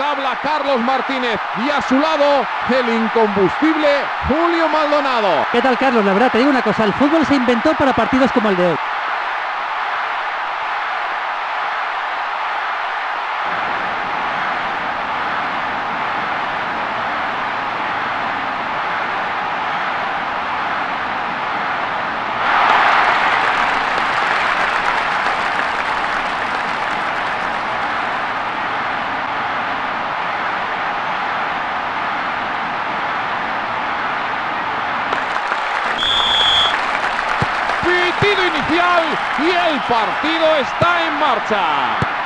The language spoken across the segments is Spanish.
Habla Carlos Martínez y a su lado el incombustible Julio Maldonado. ¿Qué tal, Carlos? La verdad, te digo una cosa, el fútbol se inventó para partidos como el de hoy. Pitido inicial y el partido está en marcha.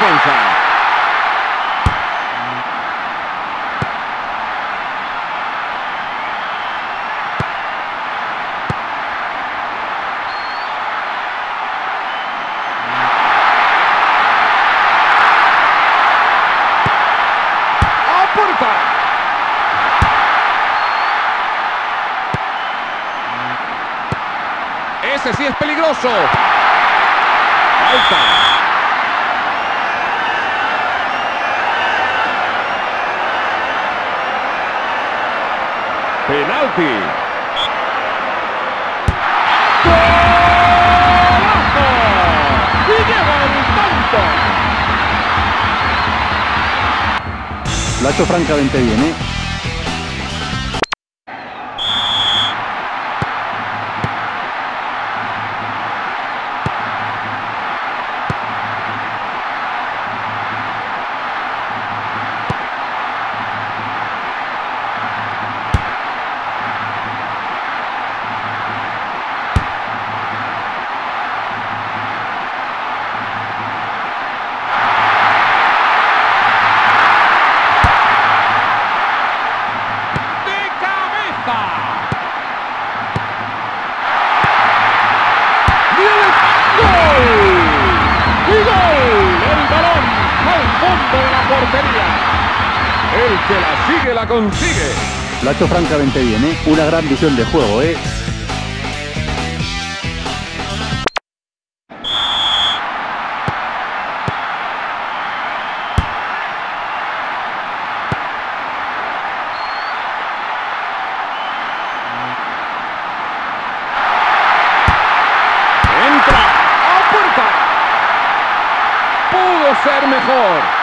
Defensa. Ese sí es peligroso. Falta. Penalti. ¡Golazo! ¡Y llega el tanto! Lo ha hecho francamente bien, ¿eh? Fondo de la portería. El que la sigue la consigue. Lo ha hecho francamente bien, ¿eh? Una gran visión de juego, ¿eh? Entra a puerta. Pudo ser mejor.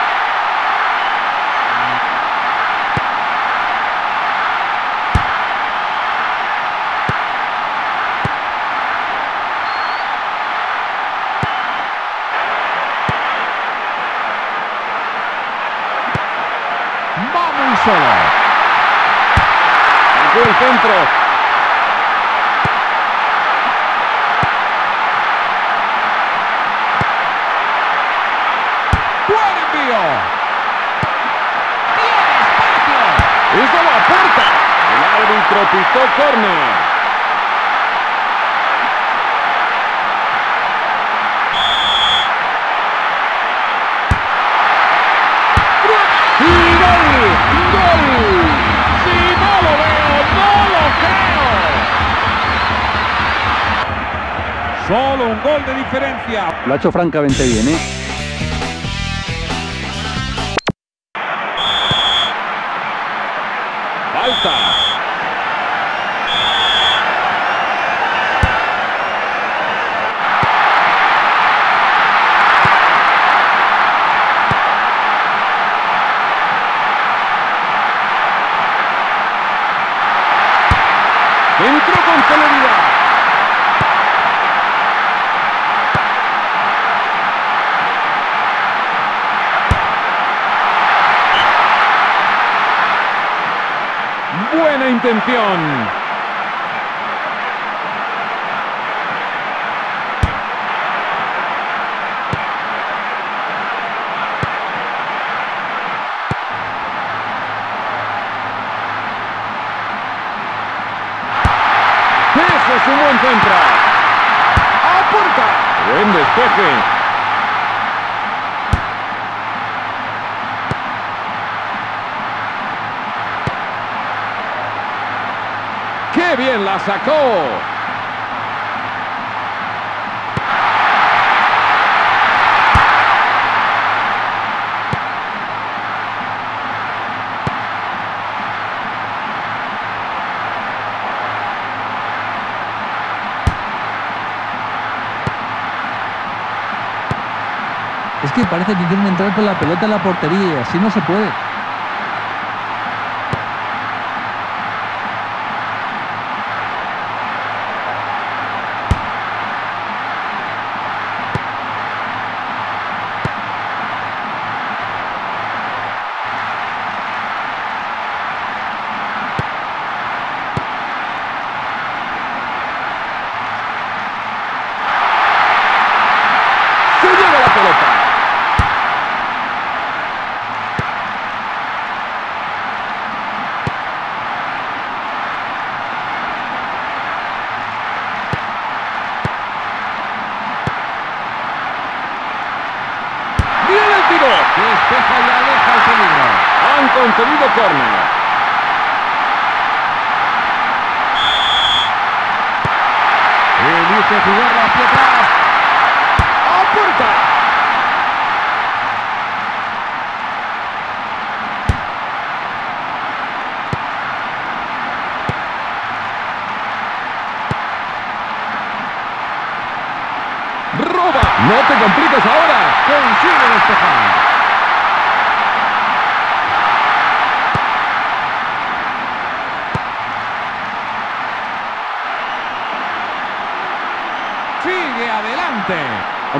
¡Buen envío! ¡Tiene espacio! ¡Hizo la puerta! El árbitro pitó córner. ¡Y gol! ¡Gol! Si no lo veo, no lo creo. Solo un gol de diferencia. Lo ha hecho francamente bien, ¿eh? Falta. Atención. Eso es un buen centro. ¡A puerta! Buen despeje. Sacó! Es que parece que quieren entrar con la pelota en la portería y así no se puede.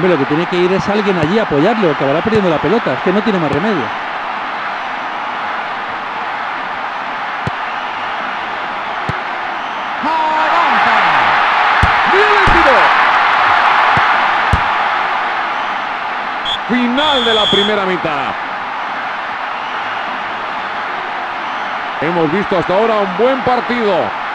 Lo que tiene que ir es alguien allí a apoyarle o acabará perdiendo la pelota. Es que no tiene más remedio. Final de la primera mitad. Hemos visto hasta ahora un buen partido.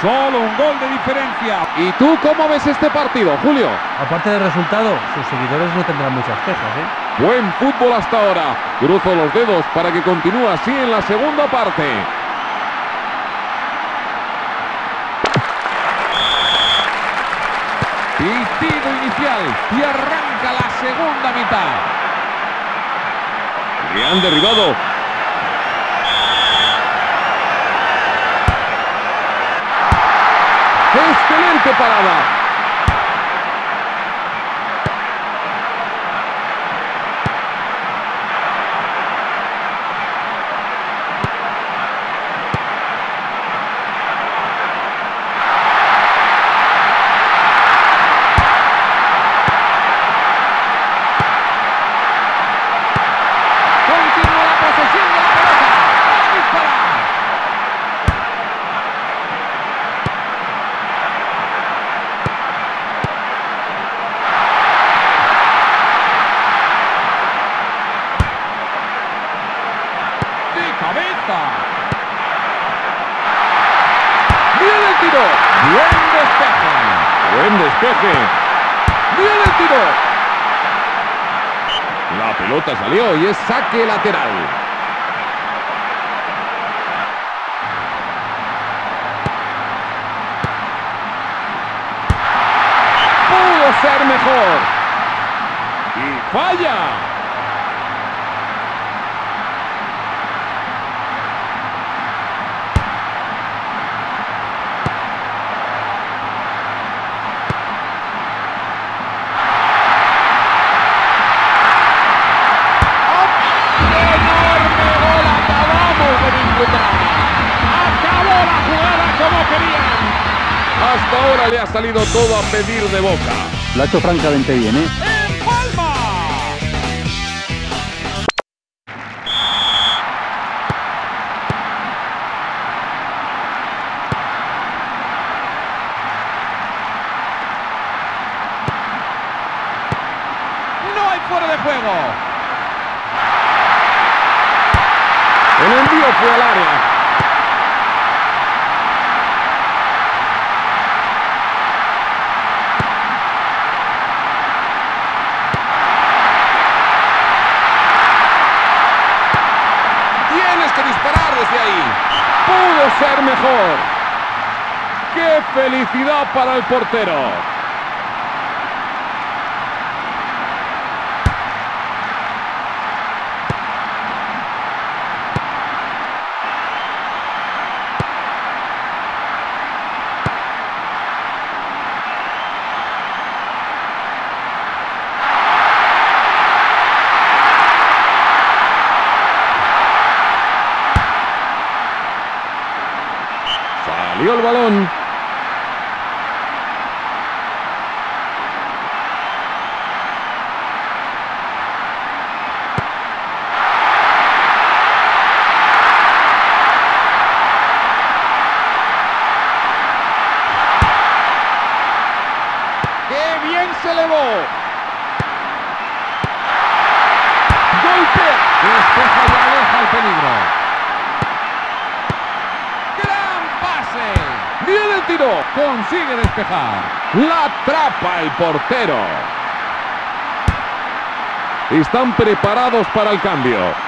Solo un gol de diferencia. ¿Y tú cómo ves este partido, Julio? Aparte del resultado, sus seguidores no tendrán muchas quejas, ¿eh? Buen fútbol hasta ahora. Cruzo los dedos para que continúe así en la segunda parte. Pitido inicial y arranca la segunda mitad. Le han derribado. Excelente parada. ¡Viene el tiro! La pelota salió y es saque lateral. Pudo ser mejor. Y falla. Salido todo a pedir de boca. Lo ha hecho francamente bien, ¿eh? Ser mejor. ¡Qué felicidad para el portero! Salió el balón. Consigue despejar. La atrapa el portero. Están preparados para el cambio.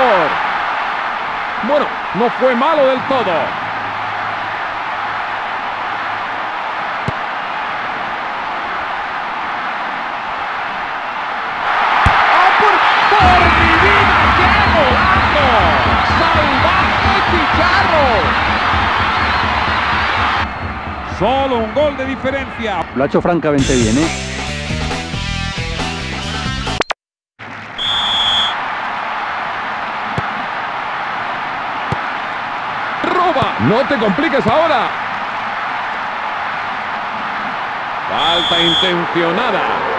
Mejor. Bueno, no fue malo del todo. ¡Ah, por, por mi vida! ¡Qué golazo! ¡Salvaje Picharro! Solo un gol de diferencia. Lo ha hecho francamente bien, ¿eh? ¡No te compliques ahora! Falta intencionada.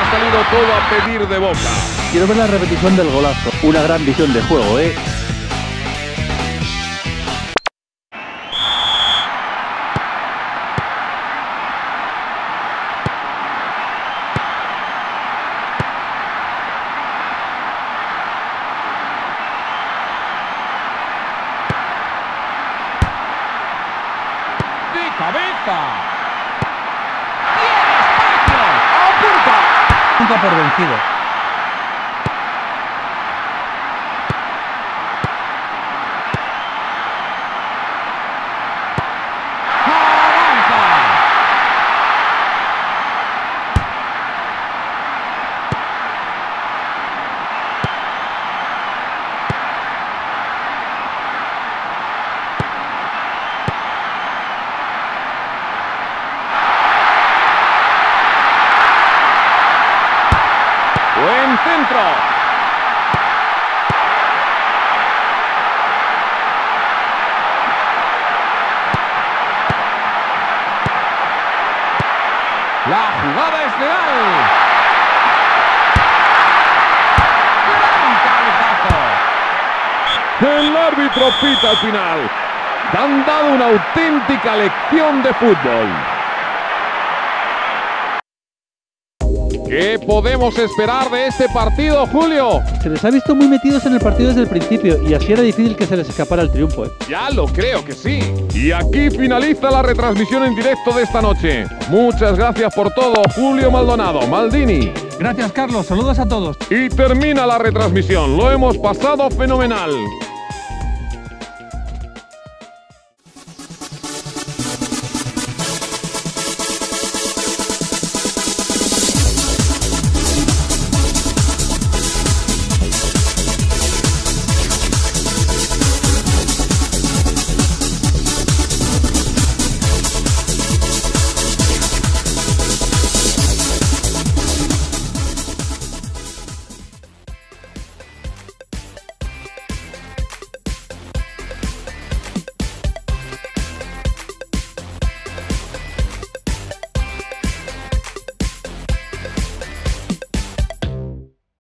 Ha salido todo a pedir de boca. Quiero ver la repetición del golazo. Una gran visión de juego, ¿eh? Por vencido. La jugada es real. El árbitro pita al final. Han dado una auténtica lección de fútbol. ¿Qué podemos esperar de este partido, Julio? Se les ha visto muy metidos en el partido desde el principio y así era difícil que se les escapara el triunfo. ¿eh? Ya lo creo que sí. Y aquí finaliza la retransmisión en directo de esta noche. Muchas gracias por todo, Julio Maldonado, Maldini. Gracias, Carlos. Saludos a todos. Y termina la retransmisión. Lo hemos pasado fenomenal.